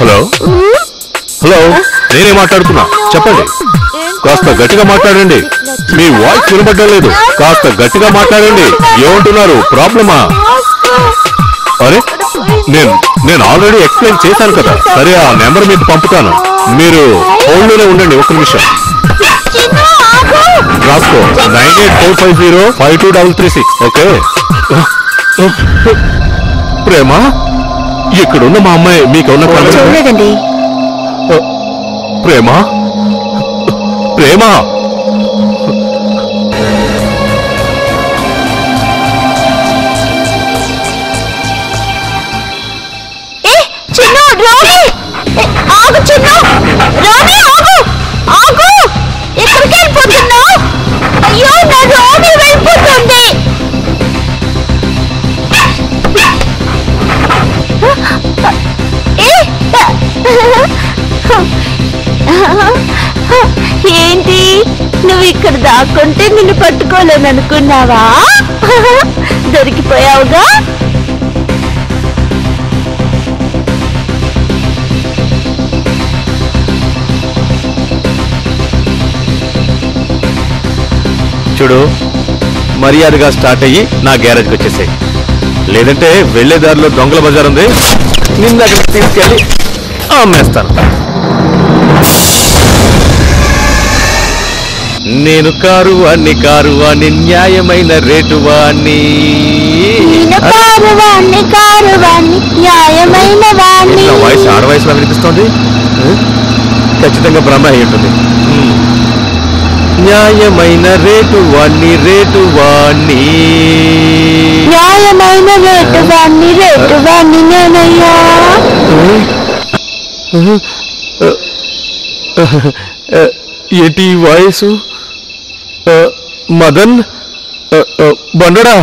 Hello hello నేనే మాట్లాడుతున్నా. చెప్పండి. కాస్త గట్టిగా మాట్లాడండి. మీ వాయిస్ వినబడ్డం లేదు. కాస్త గట్టిగా మాట్లాడండి. ఏమంటున్నారు? ప్రాబ్లమా? అరే నేను నేను ఆల్రెడీ ఎక్స్ప్లెయిన్ చేశాను కదా. సరే ఆ నెంబర్ మీకు పంపుతాను. మీరు హోల్డ్లోనే ఉండండి ఒక నిమిషం. రాసుకో. Nine eight four five zero five two double three six. Okay? Prema? ఇక్కడున్న మా అమ్మాయి? మీకున్న చూడలేదండి. ప్రేమ? ప్రేమ? ఏ చిన్ను ఏ, ఆగు చిన్ను! రోమి నువ్వు ఇక్కడ దాక్కుంటే నిన్ను పట్టుకోలేను అనుకున్నావా? దొరికిపోయావుగా? చూడు మర్యాదగా స్టార్ట్ అయ్యి నా గ్యారేజ్కి వచ్చేసాయి. లేదంటే వెళ్ళే దారిలో దొంగల బజార్ ఉంది. నిన్న అక్కడికి తీసుకెళ్ళి అమ్మేస్తాను. నేను కారు వాణ్ణి కారు న్యాయమైన రేటు వాణ్ణి న్యాయమైన వాయిస్ ఆడ వయసులో వినిపిస్తోంది? ఖచ్చితంగా బ్రహ్మ అయి ఉంటుంది. న్యాయమైన రేటు వాణ్ణి రేటు వాణ్ణి న్యాయమైన రేటు వాణ్ణి రేటు వాణ్ణి నేనయ్యా ఏంటి వాయిస్ మదన్ బండడా.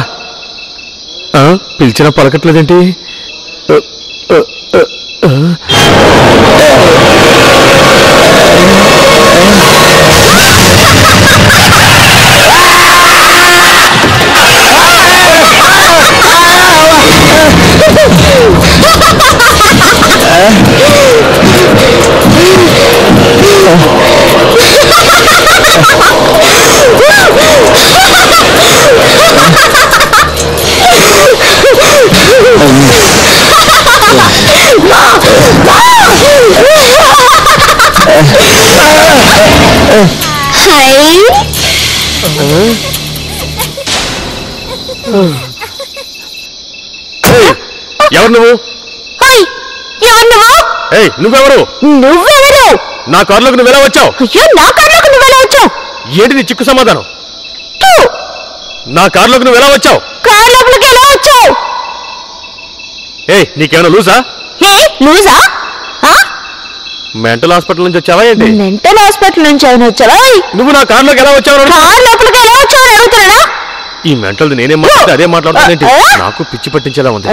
పిలిచిన పలకట్లేదేంటి? ఆ, ఆ, ఆ, ఆ. హై ఏయ్, ఎవరు నువ్వు? హై ఎవరు నువ్వు? ఏయ్ నువ్వెవరు? నువ్వెవరు? నా కారులోకి నువ్వు ఎలా వచ్చావు? అయ్యో నా కార్లోకి నువ్వు ఎలా వచ్చావు? ఏంటి నీ చిక్కు సమాధానం? నా కారులోకి నువ్వు ఎలా వచ్చావు? కార్ లోపలికి ఎలా వచ్చావు? ఏయ్ నీకేమైనా లూసా ఏ లూజా? మెంటల్ హాస్పిటల్ నుంచి వచ్చావా ఏంటి? మెంటల్ హాస్పిటల్ నుంచి అయినా వచ్చావా? నువ్వు నా కారులోకి ఎలా వచ్చావు. కార్ లోపలికి ఎలా వచ్చావు అడుగుతున్నానా? ఈ మెంటల్ది నేనేం మాట్లాడితే అదే మాట్లాడుతానేంటి నాకు పిచ్చి పట్టించేలా ఉంది.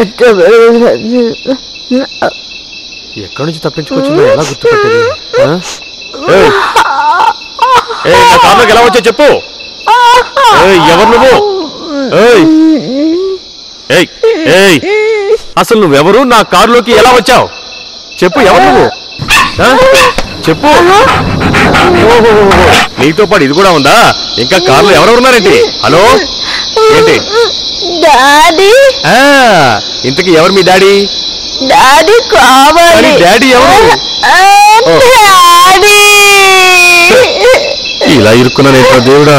ఎక్కడి నుంచి తప్పించుకొచ్చిందో ఎలా గుర్తుపెట్టేది? నా కారులోకి ఎలా వచ్చావు చెప్పు. ఎవరు నువ్వు? ఏయ్! ఏయ్ ఏయ్! అసలు నువ్వెవరు? నా కారులోకి ఎలా వచ్చావు? చెప్పు ఎవరు నువ్వు? చెప్పు. నీతో పాటు ఇది కూడా ఉందా? ఇంకా కారులో ఎవరెవరున్నారేంటి? హలో? ఏంటి? డాడీ. ఇంతకీ ఎవరు మీ డాడీ? డాడీ కావాలి. డాడీ ఎవరు? డాడీ. ఇలా ఇరుక్కున్నాను దేవుడా?